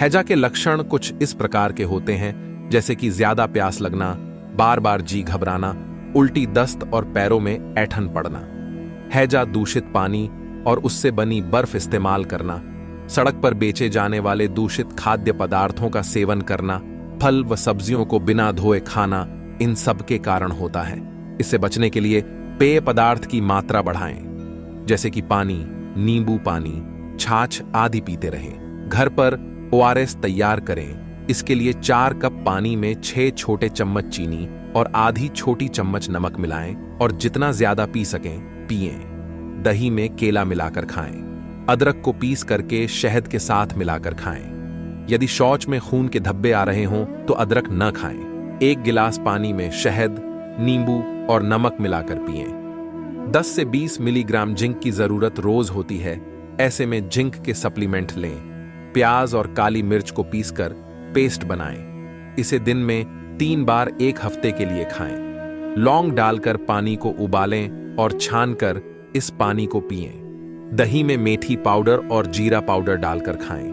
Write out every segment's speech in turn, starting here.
हैजा के लक्षण कुछ इस प्रकार के होते हैं, जैसे कि ज़्यादा प्यास लगना बार बार जी घबराना, उल्टी दस्त और पैरों में ऐठन पड़ना। हैजा दूषित पानी और उससे बनी बर्फ़ इस्तेमाल करना, सड़क पर बेचे जाने वाले दूषित खाद्य पदार्थों का सेवन करना, फल व सब्जियों को बिना धोए खाना, इन सब के कारण होता है। इससे बचने के लिए पेय पदार्थ की मात्रा बढ़ाएँ, जैसे कि पानी, नींबू पानी, छाछ आदि पीते रहें। घर पर ओआरएस तैयार करें। इसके लिए चार कप पानी में छह छोटे चम्मच चीनी और आधी छोटी चम्मच नमक मिलाएँ और जितना ज़्यादा पी सकें, पिए। दही में केला मिलाकर खाएँ। अदरक को पीस करके शहद के साथ मिलाकर खाएँ। यदि शौच में खून के धब्बे आ रहे हों तो अदरक न खाएँ। एक गिलास पानी में शहद, नींबू और नमक मिलाकर पिए। 10 से 20 मिलीग्राम जिंक की ज़रूरत रोज होती है। ऐसे में जिंक के सप्लीमेंट लें। प्याज और काली मिर्च को पीसकर पेस्ट बनाएँ। इसे दिन में तीन बार एक हफ़्ते के लिए खाएँ। लौंग डालकर पानी को उबालें और छानकर इस पानी को पिए। दही में मेथी पाउडर और जीरा पाउडर डालकर खाएँ।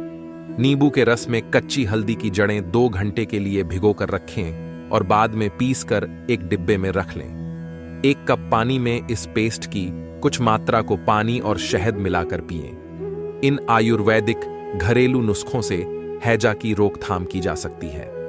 नींबू के रस में कच्ची हल्दी की जड़ें दो घंटे के लिए भिगोकर रखें और बाद में पीस कर एक डिब्बे में रख लें। एक कप पानी में इस पेस्ट की कुछ मात्रा को पानी और शहद मिलाकर पिए। इन आयुर्वेदिक घरेलू नुस्खों से हैजा की रोकथाम की जा सकती है।